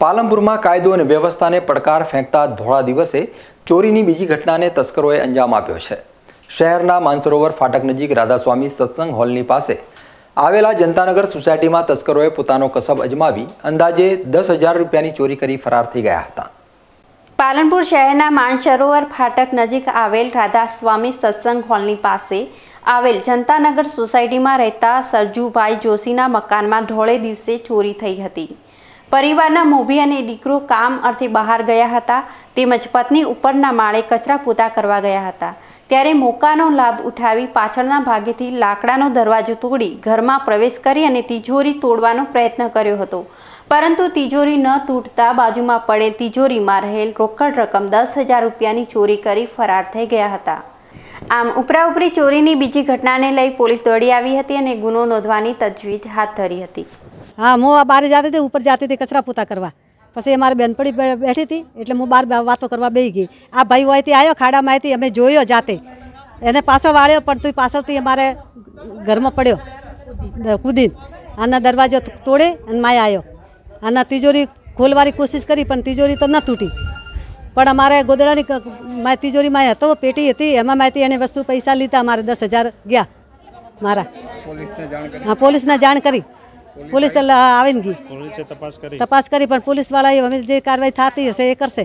પાલનપુરમાં કાયદો અને વ્યવસ્થાને પડકાર ફેંકતા ધોળા દિવસે ચોરીની બીજી ઘટનાને તસ્કરોએ અંજામ આપ્યો છે. શહેરના માનસરોવર ફાટક નજીક રાધાસ્વામી સત્સંગ હોલની પાસે આવેલા જનતાનગર સોસાયટીમાં તસ્કરોએ પોતાનો કસબ અજમાવી અંદાજે દસ હજાર રૂપિયાની ચોરી કરી ફરાર થઈ ગયા હતા. પાલનપુર શહેરના માનસરોવર ફાટક નજીક આવેલ રાધા સ્વામી સત્સંગ હોલની પાસે આવેલ જનતાનગર સોસાયટીમાં રહેતા સરજુભાઈ જોશીના મકાનમાં ઢોળે દિવસે ચોરી થઈ હતી. પરિવારના મોભી અને દીકરો કામ અર્થે બહાર ગયા હતા. તેમજ પત્ની ઉપરના માળે કચરા પોતા કરવા ગયા હતા. ત્યારે મોકાનો લાભ ઉઠાવી પાછળના ભાગેથી લાકડાનો દરવાજો તોડી ઘરમાં પ્રવેશ કરી અને તિજોરી તોડવાનો પ્રયત્ન કર્યો હતો. પરંતુ તિજોરી ન તૂટતા બાજુમાં પડેલ તિજોરીમાં રહેલ રોકડ રકમ દસ હજાર રૂપિયાની ચોરી કરી ફરાર થઈ ગયા હતા. આમ ઉપરાઉપરી ચોરીની બીજી ઘટનાને લઈ પોલીસ દોડી આવી હતી અને ગુનો નોંધવાની તજવીજ હાથ ધરી હતી. હા હું આ બહાર જતી હતી ઉપર જતી હતી કચરા પોતા કરવા. પછી એ મારી બેનપડી બેઠી હતી એટલે હું બહાર વાતો કરવા બેસી ગઈ. આ ભાઈ હોયથી આવ્યો ખાડામાં હતી અમે જોયો જાતે. એને પાછો વાળ્યો પણ તું પાછળથી અમારે ઘરમાં પડ્યો. કૂદીને. આના દરવાજો તોડે અને માય આવ્યો આના તિજોરી ખોલવાની કોશિશ કરી પણ તિજોરી તો ન તૂટી. પણ અમારે ગોદડાની તિજોરીમાં હતો પેટી હતી એમાં માહિતી એને વસ્તુ પૈસા લીધા અમારે દસ હજાર ગયા મારા. હા પોલીસને જાણ કરી. પોલીસ આવીને ગઈ. પોલીસે તપાસ કરી. તપાસ કરી પણ પોલીસવાળાએ અમે જે કાર્યવાહી થતી હશે એ કરશે.